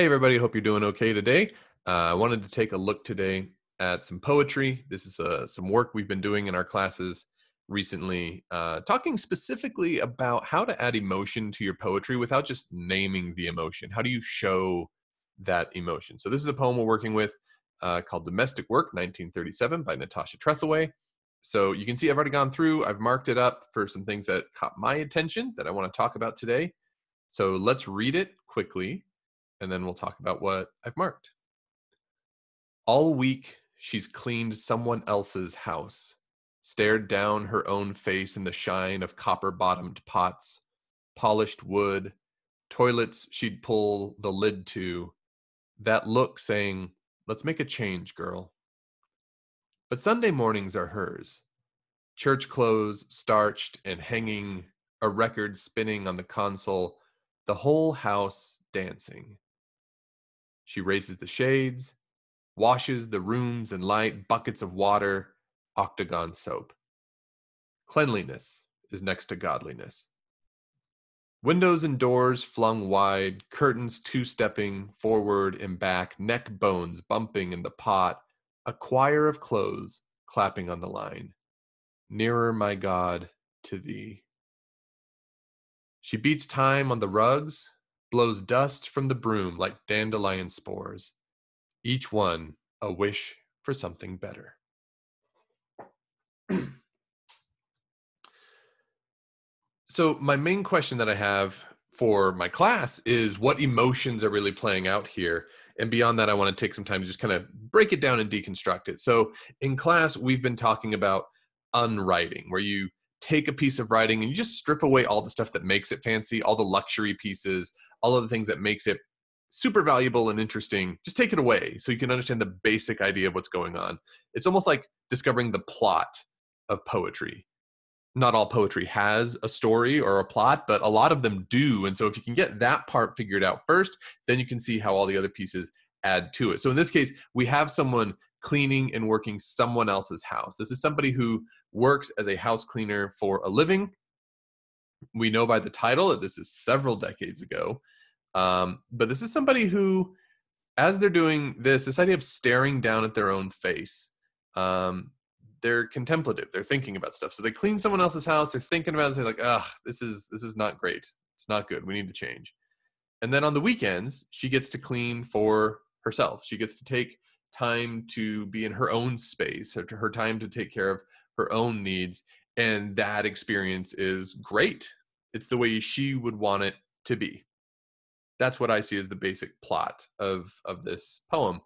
Hey, everybody. Hope you're doing okay today. Uh, I wanted to take a look today at some poetry. This is uh, some work we've been doing in our classes recently, uh, talking specifically about how to add emotion to your poetry without just naming the emotion. How do you show that emotion? So, this is a poem we're working with uh, called Domestic Work 1937 by Natasha Trethewey. So, you can see I've already gone through, I've marked it up for some things that caught my attention that I want to talk about today. So, let's read it quickly and then we'll talk about what I've marked. All week, she's cleaned someone else's house, stared down her own face in the shine of copper bottomed pots, polished wood, toilets she'd pull the lid to, that look saying, Let's make a change, girl. But Sunday mornings are hers. Church clothes starched and hanging, a record spinning on the console, the whole house dancing. She raises the shades, washes the rooms and light buckets of water, octagon soap. Cleanliness is next to godliness. Windows and doors flung wide, curtains two stepping forward and back, neck bones bumping in the pot, a choir of clothes clapping on the line. Nearer, my God, to thee. She beats time on the rugs, blows dust from the broom like dandelion spores, each one a wish for something better. so, my main question that I have for my class is what emotions are really playing out here? And beyond that, I want to take some time to just kind of break it down and deconstruct it. So, in class, we've been talking about unwriting, where you take a piece of writing and you just strip away all the stuff that makes it fancy, all the luxury pieces, all of the things that makes it super valuable and interesting just take it away so you can understand the basic idea of what's going on. It's almost like discovering the plot of poetry. Not all poetry has a story or a plot but a lot of them do and so if you can get that part figured out first then you can see how all the other pieces add to it. So in this case we have someone cleaning and working someone else's house. This is somebody who works as a house cleaner for a living. We know by the title that this is several decades ago. Um, but this is somebody who, as they're doing this, this idea of staring down at their own face, um, they're contemplative. They're thinking about stuff. So they clean someone else's house. They're thinking about it. They're like, "Ugh, this is this is not great. It's not good. We need to change." And then on the weekends, she gets to clean for herself. She gets to take time to be in her own space, her, her time to take care of her own needs and that experience is great it's the way she would want it to be that's what i see as the basic plot of of this poem.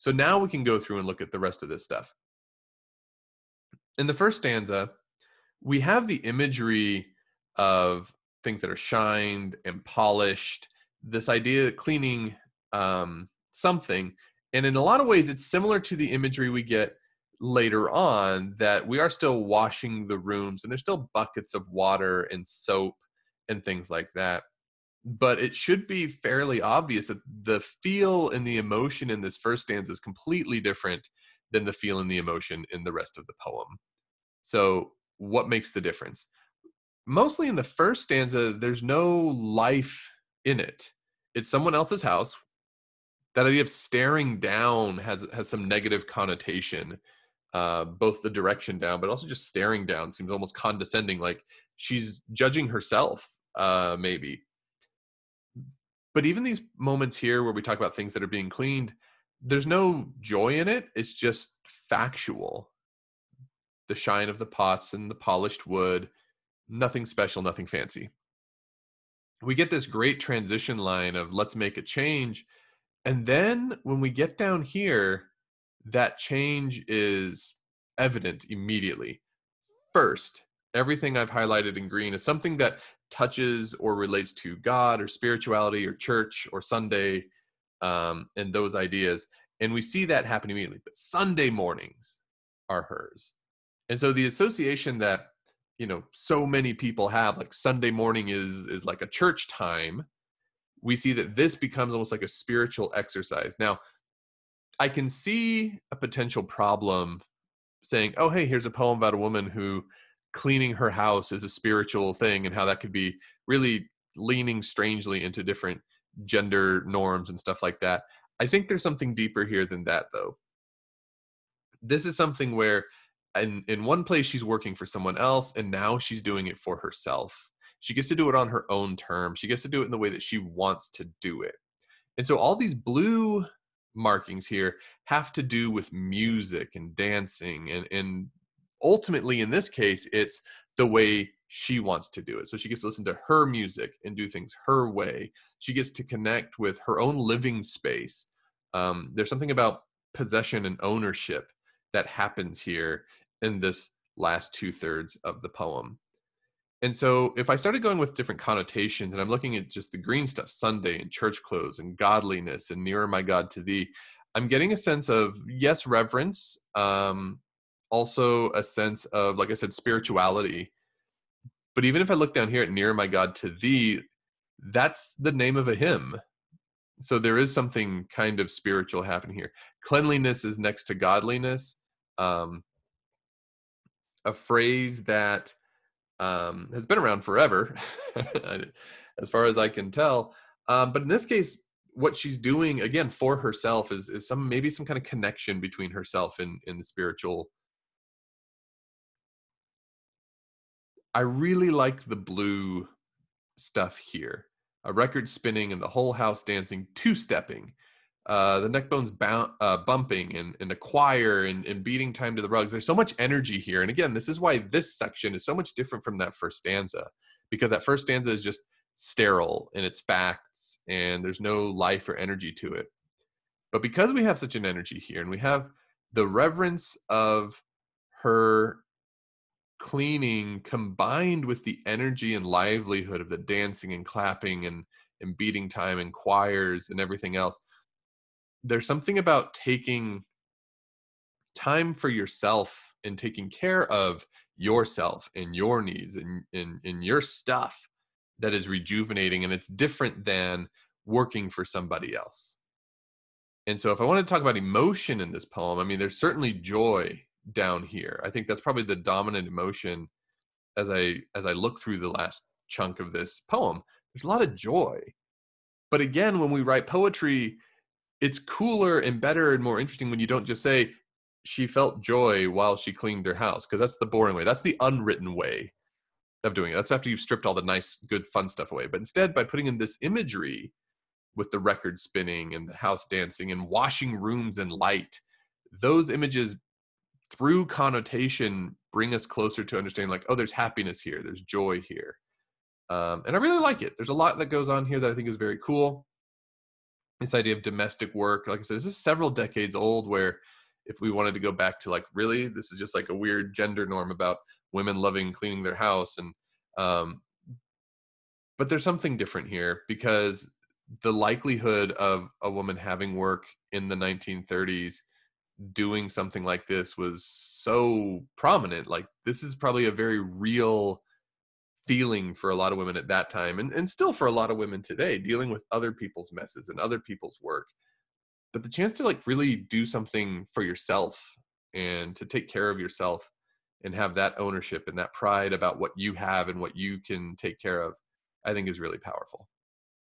So now we can go through and look at the rest of this stuff. In the first stanza we have the imagery of things that are shined and polished this idea of cleaning um, something and in a lot of ways it's similar to the imagery we get later on that we are still washing the rooms and there's still buckets of water and soap and things like that but it should be fairly obvious that the feel and the emotion in this first stanza is completely different than the feel and the emotion in the rest of the poem. So what makes the difference? Mostly in the first stanza there's no life in it. It's someone else's house. That idea of staring down has has some negative connotation uh, both the direction down, but also just staring down seems almost condescending, like she's judging herself, uh, maybe. But even these moments here where we talk about things that are being cleaned, there's no joy in it. It's just factual. The shine of the pots and the polished wood, nothing special, nothing fancy. We get this great transition line of let's make a change. And then when we get down here, that change is evident immediately. First, everything I've highlighted in green is something that touches or relates to God or spirituality or church or Sunday um, and those ideas. And we see that happen immediately. But Sunday mornings are hers. And so the association that you know so many people have like sunday morning is is like a church time we see that this becomes almost like a spiritual exercise now I can see a potential problem saying, oh, hey, here's a poem about a woman who cleaning her house is a spiritual thing and how that could be really leaning strangely into different gender norms and stuff like that. I think there's something deeper here than that, though. This is something where, in, in one place, she's working for someone else, and now she's doing it for herself. She gets to do it on her own terms. She gets to do it in the way that she wants to do it. And so, all these blue markings here have to do with music and dancing and, and ultimately in this case it's the way she wants to do it. So she gets to listen to her music and do things her way. She gets to connect with her own living space. Um, there's something about possession and ownership that happens here in this last two thirds of the poem. And so if I started going with different connotations and I'm looking at just the green stuff, Sunday and church clothes and godliness and nearer my God to thee, I'm getting a sense of, yes, reverence, um, also a sense of, like I said, spirituality. But even if I look down here at Near my God to thee, that's the name of a hymn. So there is something kind of spiritual happening here. Cleanliness is next to godliness. Um, a phrase that um, has been around forever, as far as I can tell. Um, but in this case, what she's doing again for herself is is some maybe some kind of connection between herself and in the spiritual. I really like the blue stuff here. A record spinning and the whole house dancing, two stepping uh, the neck bones bound, uh, bumping and, and the choir and, and beating time to the rugs. There's so much energy here. And again, this is why this section is so much different from that first stanza, because that first stanza is just sterile in its facts and there's no life or energy to it. But because we have such an energy here and we have the reverence of her cleaning combined with the energy and livelihood of the dancing and clapping and, and beating time and choirs and everything else, there's something about taking time for yourself and taking care of yourself and your needs and in in your stuff that is rejuvenating and it's different than working for somebody else. And so if i want to talk about emotion in this poem i mean there's certainly joy down here. I think that's probably the dominant emotion as i as i look through the last chunk of this poem. There's a lot of joy. But again when we write poetry it's cooler and better and more interesting when you don't just say she felt joy while she cleaned her house because that's the boring way. That's the unwritten way of doing it. That's after you've stripped all the nice good fun stuff away. But instead by putting in this imagery with the record spinning and the house dancing and washing rooms and light those images through connotation bring us closer to understanding like oh there's happiness here there's joy here. Um, and i really like it. There's a lot that goes on here that i think is very cool. This idea of domestic work like i said this is several decades old where if we wanted to go back to like really this is just like a weird gender norm about women loving cleaning their house and um but there's something different here because the likelihood of a woman having work in the 1930s doing something like this was so prominent like this is probably a very real feeling for a lot of women at that time and, and still for a lot of women today dealing with other people's messes and other people's work. But the chance to like really do something for yourself and to take care of yourself and have that ownership and that pride about what you have and what you can take care of i think is really powerful